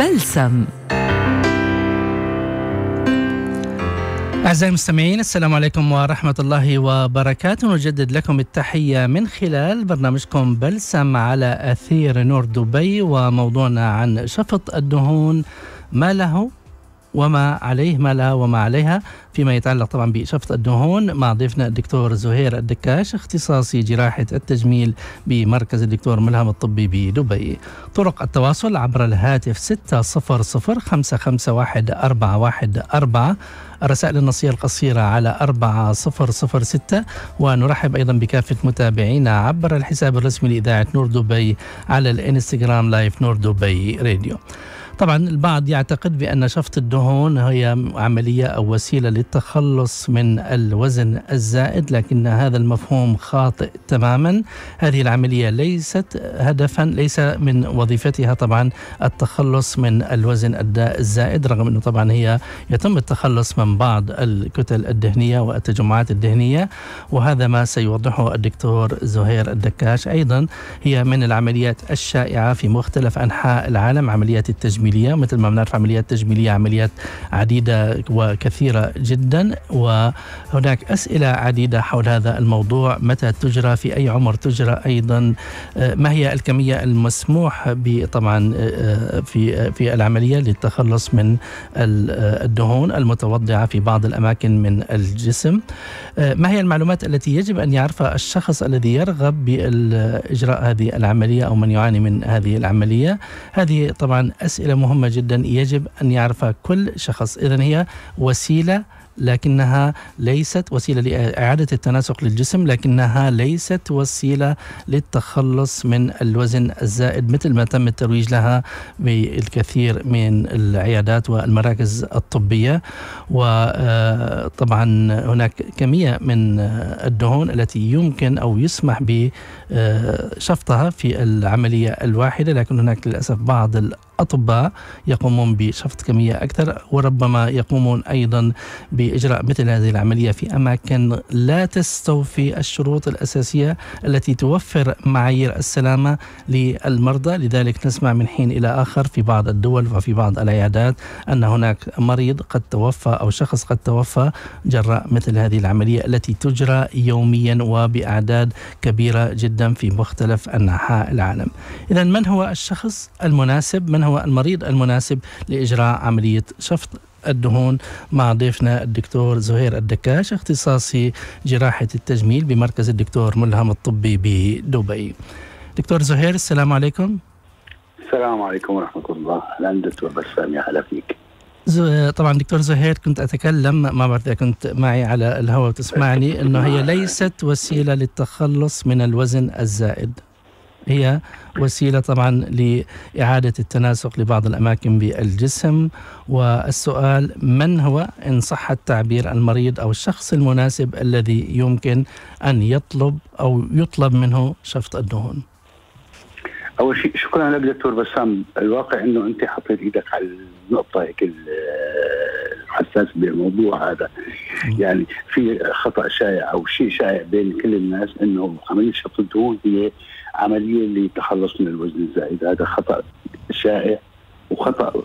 بلسم. أعزائي المستمعين السلام عليكم ورحمة الله وبركاته. نجدد لكم التحية من خلال برنامجكم بلسم على أثير نور دبي وموضوعنا عن شفط الدهون. ما له؟ وما عليه ما لها وما عليها فيما يتعلق طبعا بشفط الدهون مع ضيفنا الدكتور زهير الدكاش اختصاصي جراحة التجميل بمركز الدكتور ملهم الطبي بدبي. طرق التواصل عبر الهاتف 600 551 الرسائل النصية القصيرة على 4006 ونرحب أيضا بكافة متابعينا عبر الحساب الرسمي لإذاعة نور دبي على الإنستغرام لايف نور دبي راديو. طبعا البعض يعتقد بأن شفط الدهون هي عملية أو وسيلة للتخلص من الوزن الزائد لكن هذا المفهوم خاطئ تماما. هذه العملية ليست هدفا ليس من وظيفتها طبعا التخلص من الوزن الزائد رغم أنه طبعا هي يتم التخلص من بعض الكتل الدهنية والتجمعات الدهنية. وهذا ما سيوضحه الدكتور زهير الدكاش أيضا. هي من العمليات الشائعة في مختلف أنحاء العالم عمليات التجميل التجميلية مثل ما بنعرف عمليات تجميلية عمليات عديدة وكثيرة جدا. وهناك أسئلة عديدة حول هذا الموضوع متى تجرى في أي عمر تجرى أيضا. آه، ما هي الكمية المسموح طبعا آه، في في العملية للتخلص من آه، الدهون المتوضعة في بعض الأماكن من الجسم؟ ما هي المعلومات التي يجب أن يعرفها الشخص الذي يرغب بإجراء هذه العملية أو من يعاني من هذه العملية؟ هذه طبعا أسئلة مهمة جدا يجب أن يعرفها كل شخص. إذا هي وسيلة لكنها ليست وسيلة لإعادة التناسق للجسم لكنها ليست وسيلة للتخلص من الوزن الزائد مثل ما تم الترويج لها بالكثير من العيادات والمراكز الطبية. وطبعا هناك كمية من الدهون التي يمكن أو يسمح بشفطها في العملية الواحدة لكن هناك للأسف بعض أطباء يقومون بشفط كمية أكثر وربما يقومون أيضا بإجراء مثل هذه العملية في أماكن لا تستوفي الشروط الأساسية التي توفر معايير السلامة للمرضى. لذلك نسمع من حين إلى آخر في بعض الدول وفي بعض العيادات أن هناك مريض قد توفى أو شخص قد توفى جراء مثل هذه العملية التي تجرى يوميا وبأعداد كبيرة جدا في مختلف أنحاء العالم. إذا من هو الشخص المناسب؟ من هو هو المريض المناسب لإجراء عملية شفط الدهون. مع ضيفنا الدكتور زهير الدكاش اختصاصي جراحة التجميل بمركز الدكتور ملهم الطبي بدبي. دكتور زهير السلام عليكم. السلام عليكم ورحمة الله. أهلا دكتور بسام يا هلا فيك. طبعا دكتور زهير كنت أتكلم ما بعرف إذا كنت معي على الهواء وتسمعني إنه هي ليست وسيلة للتخلص من الوزن الزائد. هي وسيلة طبعا لإعادة التناسق لبعض الأماكن بالجسم. والسؤال من هو إن صح التعبير المريض أو الشخص المناسب الذي يمكن أن يطلب أو يطلب منه شفط الدهون؟ أول شيء شكرا لك دكتور بسام. الواقع إنه أنت حطيت إيدك على النقطة هيك الحساس بالموضوع هذا. يعني في خطأ شائع أو شيء شائع بين كل الناس إنه عملية شفط الدهون هي عملية للتخلص من الوزن الزائد هذا خطأ شائع وخطأ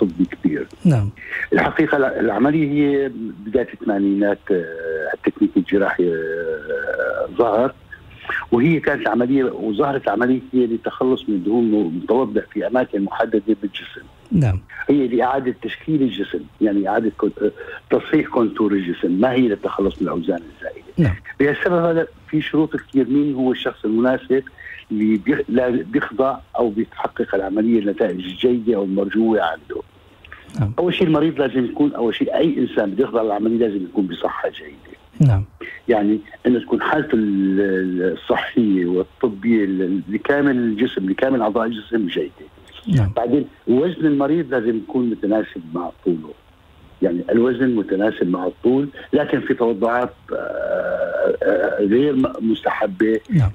طبي كبير نعم الحقيقة العملية هي بدايه الثمانينات آه، التكنيك الجراحي آه، ظهر وهي كانت عملية وظهرت العملية هي للتخلص من الدهون المتوضع في أماكن محددة بالجسم. نعم. هي لإعادة تشكيل الجسم، يعني إعادة تصحيح contour الجسم، ما هي للتخلص من الأوزان الزائده. نعم. بهالسبب هذا في شروط كثير مين هو الشخص المناسب اللي بيخضع أو بيتحقق العملية النتائج الجيدة أو المرجوة عنده. نعم. أول شيء المريض لازم يكون أول شيء أي إنسان بده يخضع للعملية لازم يكون بصحة جيدة. نعم يعني إنه تكون حالته الصحية والطبية لكامل الجسم لكامل أعضاء الجسم جيدة نعم. بعدين وزن المريض لازم يكون متناسب مع طوله يعني الوزن متناسب مع الطول لكن في توضعات آه، آه، غير مستحبة نعم.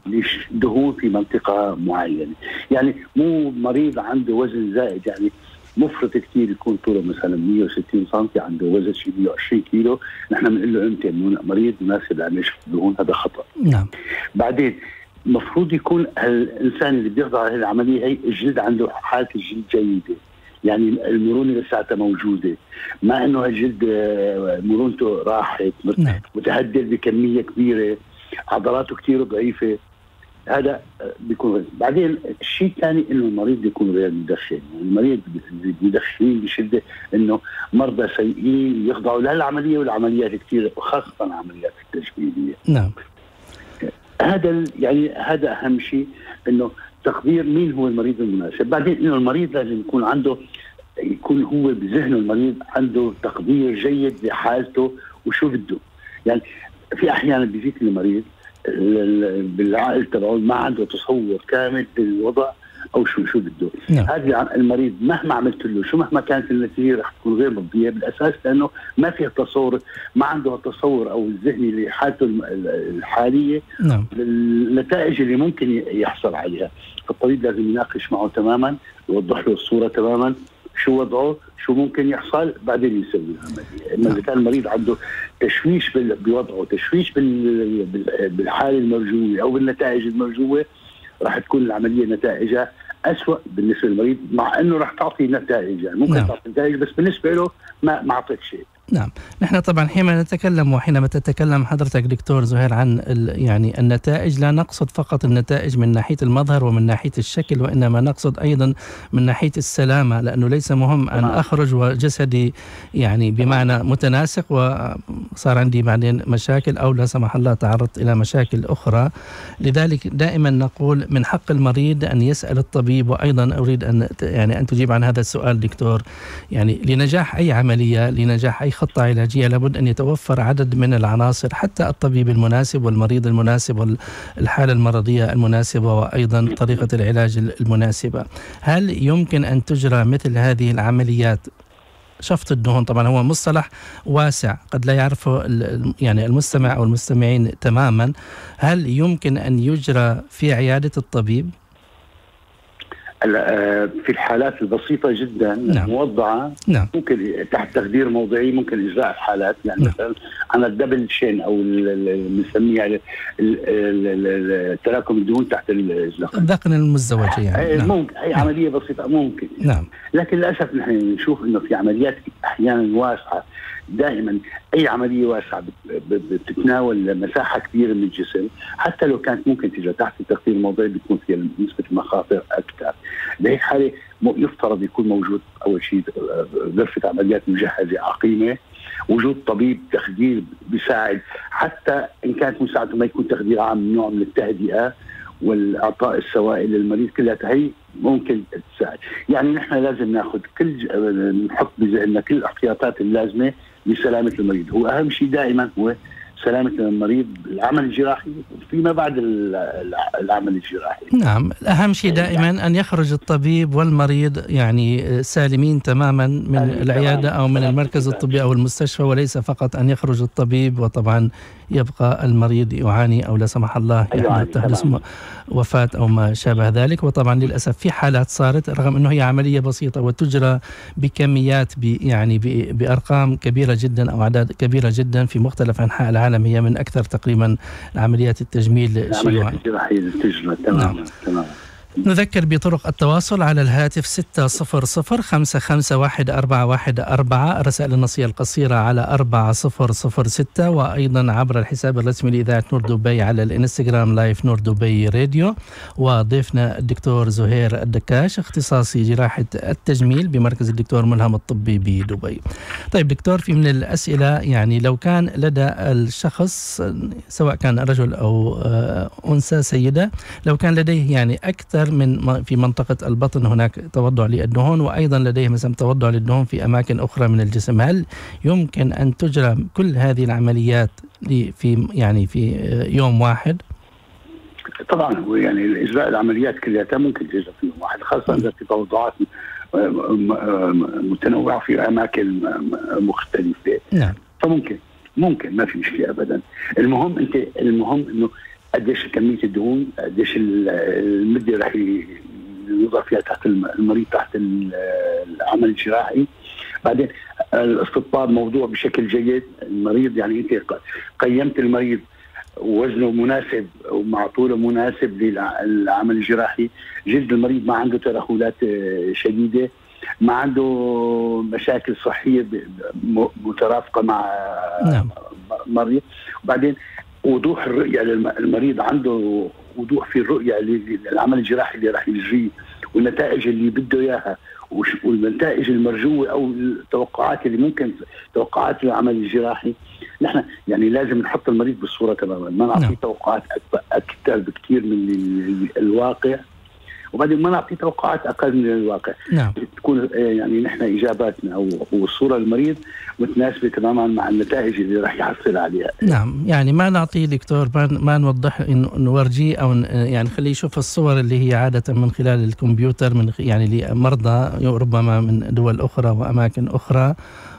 لدهون في منطقة معينة. يعني مو مريض عنده وزن زائد يعني مفرط كثير يكون طوله مثلا 160 سم عنده وزن شيء 120 كيلو نحن بنقول له أنت مريض مناسب لعمليه الدهون هذا خطأ. نعم. بعدين المفروض يكون الانسان اللي بيخضع هذه العملية هي الجلد عنده حالة الجلد جيدة. يعني المرونة لساتها موجودة. مع إنه الجلد آه، مرونته راحت نعم. متهدد بكمية كبيرة عضلاته كثير ضعيفة. هذا بيكون غير. بعدين الشيء الثاني إنه المريض بيكون غير مدخن. يعني المريض بيدخنين بشدة إنه مرضى سيئين يخضعوا لا العملية والعمليات كثير وخاصة العمليات التجميليه نعم. هذا يعني هذا أهم شيء إنه تقدير مين هو المريض المناسب. بعدين إنه المريض لازم يكون عنده يكون هو بذهنه المريض عنده تقدير جيد لحالته وشو بده. يعني في أحيانا بيجيك المريض بالعقل تبعه ما عنده تصور كامل بالوضع أو شو شو بده نعم. هذا المريض مهما عملت له شو مهما كانت النتيجة رح تكون غير مرضيه بالأساس لأنه ما فيها تصور ما عنده التصور أو الذهني لحالته الحالية نعم. النتائج اللي ممكن يحصل عليها فالطبيب لازم يناقش معه تماما يوضح له الصورة تماما شو وضعه شو ممكن يحصل بعدين يسوي العملية إما إذا كان المريض عنده تشويش بوضعه تشويش بالحالة المرجوه أو بالنتائج المرجوه راح تكون العملية نتائجها أسوأ بالنسبة للمريض مع إنه راح تعطي نتائج يعني ممكن نعم. تعطي نتائج بس بالنسبة له ما ما أعطيك شيء نعم. نحن طبعا حينما نتكلم وحينما تتكلم حضرتك دكتور زهير عن يعني النتائج لا نقصد فقط النتائج من ناحية المظهر ومن ناحية الشكل وإنما نقصد أيضا من ناحية السلامة لأنه ليس مهم أن أخرج وجسدي يعني بمعنى متناسق وصار عندي بعدين مشاكل أو لا سمح الله تعرضت إلى مشاكل أخرى. لذلك دائما نقول من حق المريض أن يسأل الطبيب وأيضا أريد أن يعني أن تجيب عن هذا السؤال دكتور. يعني لنجاح أي عملية لنجاح أي خطة علاجية لابد أن يتوفر عدد من العناصر حتى الطبيب المناسب والمريض المناسب والحالة المرضية المناسبة وأيضا طريقة العلاج المناسبة. هل يمكن أن تجرى مثل هذه العمليات؟ شفط الدهون طبعا هو مصطلح واسع قد لا يعرفه يعني المستمع أو المستمعين تماما. هل يمكن أن يجرى في عيادة الطبيب؟ في الحالات البسيطة جدا نعم. موضعة نعم. ممكن تحت تقدير موضعي ممكن إجراء الحالات يعني نعم. مثلا عن الدبل شين أو بنسميها تراكم الدهون تحت الذقن الذقن المزدوجة يعني نعم. ممكن أي عملية بسيطة ممكن نعم لكن للأسف نحن نشوف إنه في عمليات أحيانا واسعة دائما أي عملية واسعة بتتناول مساحة كبيرة من الجسم حتى لو كانت ممكن تجي تحت التقدير الموضعي بتكون فيها نسبة المخاطر أكثر. بهيك حالة يفترض يكون موجود أول شيء غرفة عمليات مجهزة عقيمة وجود طبيب تخدير بيساعد حتى إن كانت مساعدته ما يكون تخدير عام نوع من التهدئة والاعطاء السوائل للمريض كلها هي ممكن تساعد. يعني نحن لازم ناخذ كل نحط بذهننا كل الاحتياطات اللازمة لسلامة المريض. هو أهم شيء دائما هو سلامة المريض العمل الجراحي فيما بعد العمل الجراحي. نعم أهم شيء دائما أن يخرج الطبيب والمريض يعني سالمين تماما من العيادة أو من المركز الطبي أو المستشفى وليس فقط أن يخرج الطبيب وطبعا يبقى المريض يعاني أو لا سمح الله يعني تحدث وفاة أو ما شابه ذلك. وطبعا للأسف في حالات صارت رغم أنه هي عملية بسيطة وتجرى بكميات يعني بأرقام كبيرة جدا أو أعداد كبيرة جدا في مختلف أنحاء العالم. هي من أكثر تقريبا عمليات التجميل شيوعا تماما نعم. تماما نذكر بطرق التواصل على الهاتف 600 551 رسائل النصية القصيرة على 4006 وأيضا عبر الحساب الرسمي لإذاعة نور دبي على الإنستغرام لايف نور دبي راديو. وضيفنا الدكتور زهير الدكاش اختصاصي جراحة التجميل بمركز الدكتور ملهم الطبي بدبي. طيب دكتور في من الأسئلة يعني لو كان لدى الشخص سواء كان رجل أو آه، أنثى سيدة لو كان لديه يعني أكثر أكثر من في منطقة البطن. هناك توضع للدهون وأيضا لديه مثلا توضع للدهون في أماكن أخرى من الجسم. هل يمكن أن تجرى كل هذه العمليات في يعني في يوم واحد؟ طبعا هو يعني إجراء العمليات كلها ممكن تجرى في يوم واحد خاصة إذا في توضعات متنوعة في أماكن مختلفة. نعم. فممكن ممكن ما في مشكلة ابدا. المهم أنت المهم إنه قديش كميه الدهون قديش المدة رح يوضع فيها تحت المريض تحت العمل الجراحي. بعدين الاستطباب موضوع بشكل جيد. المريض يعني أنت قيمت المريض وزنه مناسب ومع طوله مناسب للعمل الجراحي. جلد المريض ما عنده ترهلات شديدة. ما عنده مشاكل صحية مترافقة مع نعم. مريض. وبعدين وضوح الرؤية للمريض عنده وضوح في الرؤية للعمل الجراحي اللي راح يجريه والنتائج اللي بده إياها والنتائج المرجوة أو التوقعات اللي ممكن توقعات العمل الجراحي. نحن يعني لازم نحط المريض بالصورة تماما. ما نعطيه نعم. توقعات أكثر بكثير من الواقع. وبعدين ما نعطي توقعات أقل من الواقع. نعم. تكون آه، يعني نحن إجاباتنا أو الصورة للمريض متناسبة تماما مع النتائج اللي راح يحصل عليها. نعم. يعني ما نعطيه دكتور ما, ما نوضح نورجيه أو يعني نخليه يشوف الصور اللي هي عادة من خلال الكمبيوتر من يعني لمرضى ربما من دول أخرى وأماكن أخرى.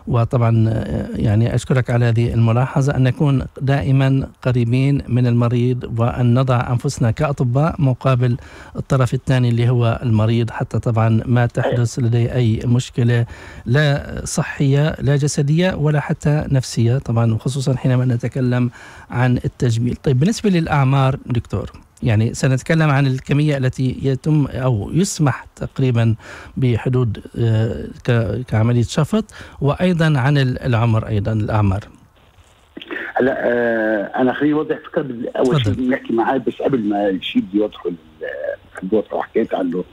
وطبعا يعني أشكرك على هذه الملاحظة. أن نكون دائما قريبين من المريض وأن نضع أنفسنا كأطباء مقابل الطرف الثاني اللي هو المريض. حتى طبعا ما تحدث لديه أي مشكلة لا صحية لا جسدية ولا حتى نفسية طبعا وخصوصا حينما نتكلم عن التجميل. طيب بالنسبة للأعمار دكتور يعني سنتكلم عن الكمية التي يتم أو يسمح تقريبا بحدود آه، كعملية شفط وأيضا عن العمر أيضا الأعمار. هلا آه أنا خليني أوضح فكره أول شيء نحكي معاه بس قبل ما الشيء بده يدخل في البوطه وحكيت عنه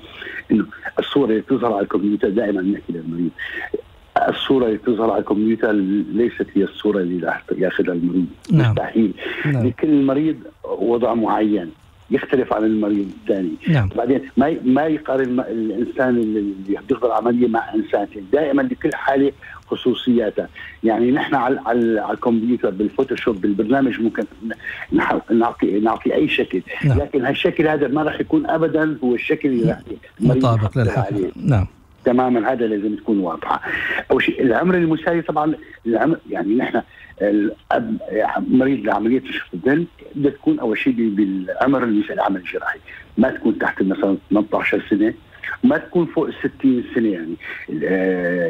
إنه الصورة اللي بتظهر على الكمبيوتر دائما نحكي للمريض. الصورة اللي بتظهر على الكمبيوتر ليست هي الصورة اللي راح ياخذها المريض. نعم. مستحيل. نعم. لكل مريض وضع معين. يختلف عن المريض الثاني. نعم. بعدين ما ما يقارن الإنسان اللي بيحضر العملية مع إنسان دائما لكل حالة خصوصياتها. يعني نحن على على الكمبيوتر بالفوتوشوب بالبرنامج ممكن نعطي نعطي أي شكل. نعم. لكن هالشكل هذا ما راح يكون ابدا هو الشكل اللي راح مطابق للحقيقه نعم. تماما هذا لازم تكون واضحة. أول شيء العمر المساوي طبعا العمر يعني نحن مريض لعملية شفط الدم بدها تكون أول شيء بالعمر العمل الجراحي. ما تكون تحت مثلا 18 سنة ما تكون فوق ال 60 سنة يعني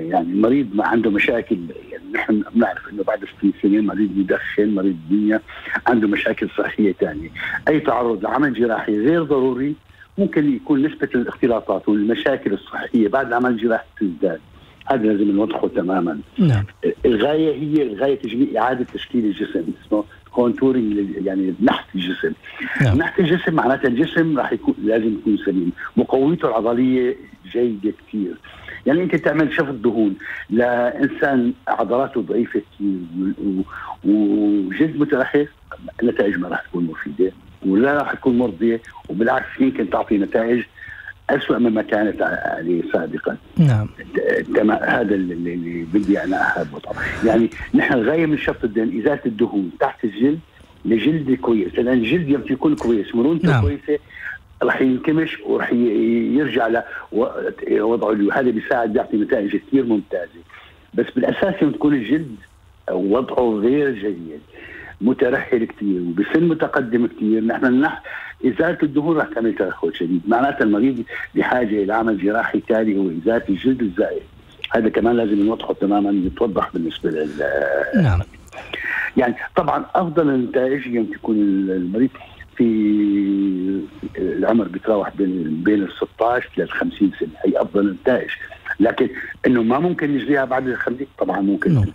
يعني المريض ما عنده مشاكل يعني نحن بنعرف إنه بعد 60 سنة مريض بيدخن مريض دنيا عنده مشاكل صحية ثانية أي تعرض لعمل جراحي غير ضروري ممكن يكون نسبة الاختلاطات والمشاكل الصحية بعد العمل الجراحي تزداد. هذا لازم نوضحه تماما. نعم. الغاية هي الغاية تجميع إعادة تشكيل الجسم اسمه كونتورينج يعني نحت الجسم. نعم. نحت الجسم معناتها الجسم راح يكون لازم يكون سليم. مقويته العضلية جيدة كثير يعني أنت تعمل شفط دهون. لانسان عضلاته ضعيفة كثير وجلد مترخص النتائج ما راح تكون مفيدة. ولا راح تكون مرضية وبالعكس يمكن تعطي نتائج أسوأ مما كانت عليه سابقا. نعم. هذا اللي بدي أنا طبعا يعني نحن الغايه من شفط الدهن إزالة الدهون تحت الجلد لجلد كويس. لأن الجلد يوم يكون كويس مرونته نعم. كويسة راح ينكمش وراح يرجع لوضعه هذا بيساعد يعطي نتائج كثير ممتازة. بس بالأساس يوم تكون الجلد وضعه غير جيد. مترهل كثير وبسن متقدم كثير نحن نح إزالة الدهون رح تعمل ترهل شديد. معناتها المريض بحاجة إلى عمل جراحي تالي هو إزالة الجلد الزائد. هذا كمان لازم نوضحه تماما يتوضح بالنسبة لل نعم. يعني طبعا أفضل النتائج يوم تكون المريض في العمر بيتراوح بين بين ال 16 لل 50 سنة. هي أفضل النتائج. لكن إنه ما ممكن نجريها بعد ال 50 طبعا ممكن نعم.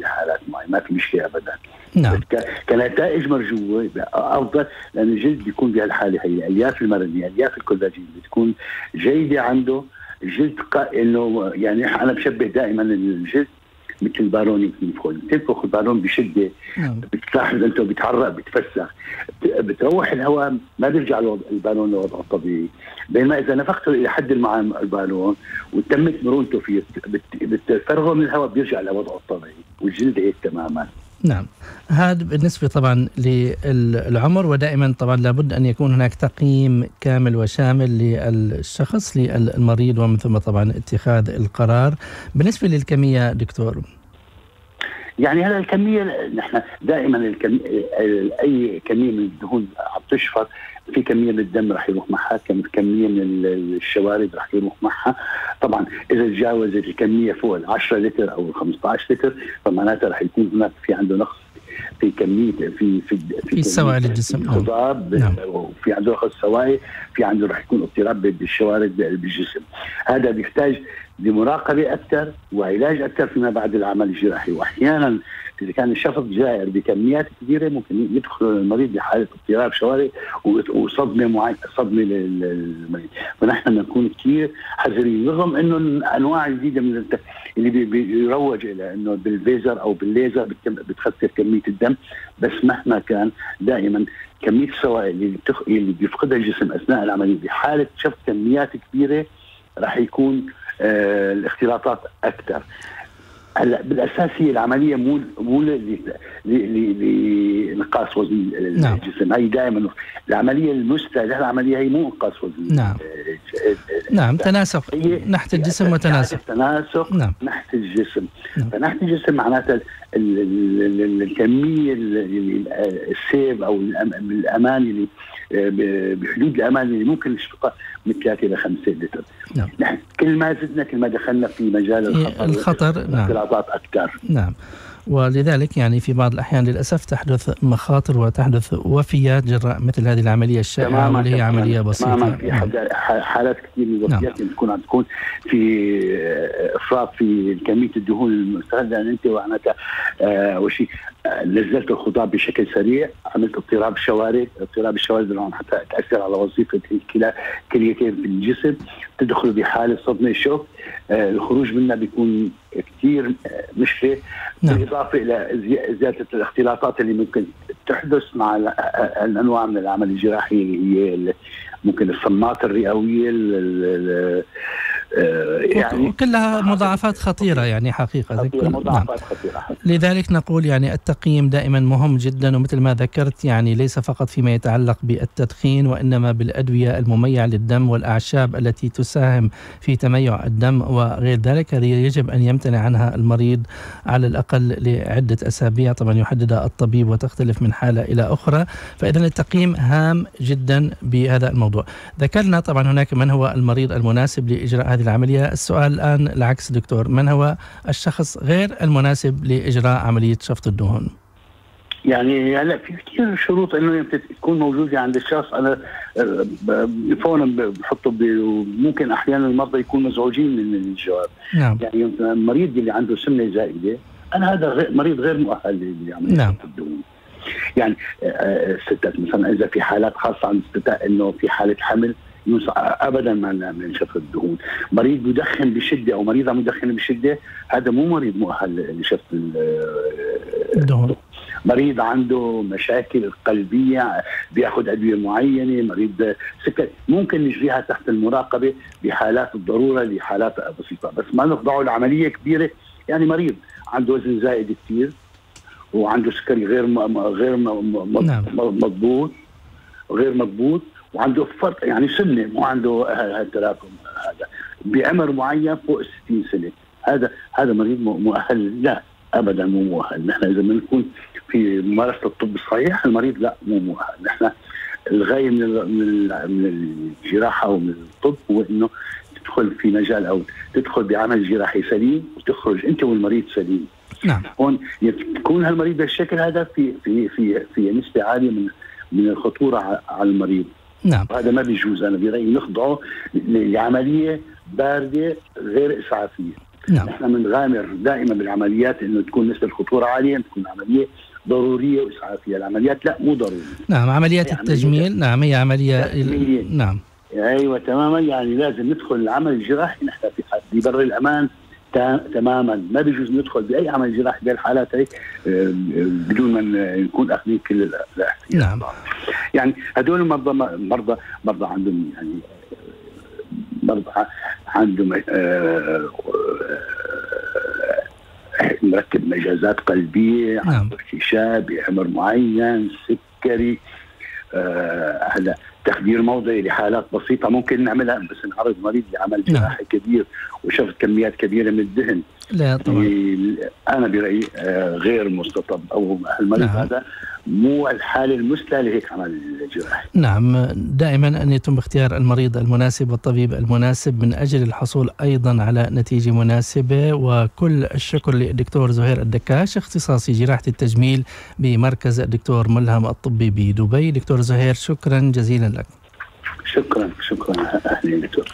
بحالات معينة. ما في مشكلة ابدا. نعم. كنتائج مرجوة أفضل لأن الجلد بيكون بهالحالة هي الياف المرنيه الياف الكولاجين بتكون جيدة عنده الجلد إنه يعني أنا بشبه دائما الجلد مثل البالون ينفخ تنفخ البالون بشدة نعم. بتلاحظ انت بيتحرك بتفسخ. بتروح الهواء ما بيرجع البالون لوضعه الطبيعي. بينما إذا نفخته إلى حد مع البالون وتمت مرونته فيه بتفرغه من الهواء بيرجع لوضعه الطبيعي والجلد هيك تماما. نعم. هذا بالنسبة طبعا للعمر ودائما طبعا لابد أن يكون هناك تقييم كامل وشامل للشخص للمريض ومن ثم طبعا اتخاذ القرار. بالنسبة للكمية دكتور. يعني هذا الكمية نحن دائما الكمية أي كمية من الدهون عم تشفر في كمية من الدم رح يروح معها كمية من الشوارد رح يروح معها. طبعا إذا تجاوزت الكمية فوق ال 10 لتر أو ال 15 لتر فمعناتها رح يكون هناك في عنده نقص في كمية في في في سوائل الجسم الخضاب نعم. وفي عنده نقص سوائل في عنده رح يكون اضطراب بالشوارد بالجسم. هذا بيحتاج لمراقبة أكثر وعلاج أكثر فيما بعد العمل الجراحي. وأحيانا إذا كان الشفط جائر بكميات كبيره ممكن يدخل المريض بحاله اضطراب شوارد وصدمة معينه صدمة للمريض. فنحن نكون كثير حذرين. رغم إنه أنواع جديدة من اللي بيروج إلى إنه بالفيزر أو بالليزر بتخفف كمية الدم. بس مهما كان دائما كمية السوائل اللي, بتخ... اللي بيفقدها الجسم أثناء العملية بحالة شفط كميات كبيرة راح يكون الاختلاطات أكثر. هلا بالاساس هي العملية مو مو لانقاص وزن نعم. الجسم. هي دائما العملية المثلى العملية هي مو انقاص وزن نعم. نعم تناسق نحت الجسم وتناسق. تناسق نعم. نحت الجسم. نعم. فنحت الجسم معناتها الكمية السيف أو الأمان اللي بحدود الأمان اللي ممكن نشفقها من 3 إلى 5 لتر. نعم. نحن كل ما زدنا كل ما دخلنا في مجال الخطر الخطر نعم. أكثر. نعم. ولذلك يعني في بعض الأحيان للأسف تحدث مخاطر وتحدث وفيات جراء مثل هذه العملية الشائعة واللي هي عملية بسيطة. تماما في نعم. حالات كثير من الوفيات نعم. تكون عم تكون في إفراط في كمية الدهون المستهلكه لأن أنت معناتها آه وشي آه نزلت الخضار بشكل سريع عملت اضطراب الشوارد اضطراب الشوارد اللي حتى تأثر على وظيفة الكلى كليتين في الجسم. تدخل بحالة صدمة شوك. آه الخروج منها بيكون كثير آه، مشكلة. نعم. بالإضافة إلى زيادة الاختلاطات اللي ممكن تحدث مع الأنواع من العمل الجراحي اللي هي ممكن الصمات الرئوية آه، يعني كلها مضاعفات خطيرة يعني حقيقة خطيرة مضاعفات نعم. خطيرة. لذلك نقول يعني التقييم دائما مهم جدا ومثل ما ذكرت يعني ليس فقط فيما يتعلق بالتدخين وإنما بالأدوية المميعة للدم والأعشاب التي تساهم في تميع الدم وغير ذلك هذه يجب أن يمتنع عنها المريض على الأقل لعدة أسابيع. طبعا يحددها الطبيب وتختلف من حالة إلى أخرى. فاذا التقييم هام جدا بهذا الموضوع. ذكرنا طبعا هناك من هو المريض المناسب لإجراء هذه العملية. السؤال الآن العكس دكتور من هو الشخص غير المناسب لإجراء عملية شفط الدهون؟ يعني هلا في كثير شروط إنه تكون موجوده عند الشخص أنا فورا بحطه ممكن أحيانا المرضى يكون مزعوجين من الجواب. نعم. يعني المريض اللي عنده سمنة زائدة أنا هذا مريض غير مؤهل لعملية نعم. الدهون. يعني الستات مثلا إذا في حالات خاصة عند الستات إنه في حالة حمل ابدا ما شفط الدهون مريض يدخن بشدة أو مريضة مدخنة بشدة هذا مو مريض مؤهل لشفط الدهون. مريض عنده مشاكل قلبية بيأخذ أدوية معينة مريض سكر. ممكن نجريها تحت المراقبة بحالات الضرورة لحالات بسيطة. بس ما نخضعه لعملية كبيرة. يعني مريض عنده وزن زائد كثير وعنده سكري غير غير نعم. مضبوط غير مضبوط. وعنده فرق يعني سنة مو عنده هالتراكم هذا. بعمر معين فوق 60 سنة. هذا هذا مريض مؤهل. لا ابدا مو مؤهل. نحن إذا بنكون في ممارسة الطب الصحيح المريض لا مو مؤهل. نحن الغاية من من الجراحة ومن الطب هو إنه تدخل في مجال أو تدخل بعمل جراحي سليم وتخرج أنت والمريض سليم. نعم. هون تكون هالمريض بالشكل هذا في في في في نسبة عالية من من الخطورة على المريض. نعم. هذا ما بيجوز أنا برايي نخضعه لعملية باردة غير إسعافية. نعم. نحن بنغامر دائما بالعمليات إنه تكون نسبة الخطورة عالية تكون عملية ضرورية وإسعافية، العمليات لا مو ضرورية. نعم عمليات التجميل نعم هي عملية نعم. أيوه تماما. يعني لازم ندخل العمل الجراحي. نحن في بر الأمان. تماما. ما بيجوز ندخل بأي عمل جراحي بهالحالات هي آه، بدون ما نكون أخذين كل الاحتياطات نعم. يعني هدول المرضى مرضى مرضى عندهم يعني مرضى عندهم آه، آه، مركب مجازات قلبية نعم. ارتشاب بعمر معين سكري هلا تخدير موضعي لحالات بسيطة ممكن نعملها بس نعرض مريض لعمل نعم. جراحي كبير وشفت كميات كبيرة من الدهن لا طبعا. أنا برأيي غير مستطب أو المريض نعم. هذا مو الحالة المثلى لهيك عمل جراحي نعم. دائما أن يتم اختيار المريض المناسب والطبيب المناسب من أجل الحصول أيضا على نتيجة مناسبة. وكل الشكر للدكتور زهير الدكاش اختصاصي جراحة التجميل بمركز الدكتور ملهم الطبي بدبي. دكتور زهير شكرا جزيلا لك. شكرا شكرا أهلا دكتور.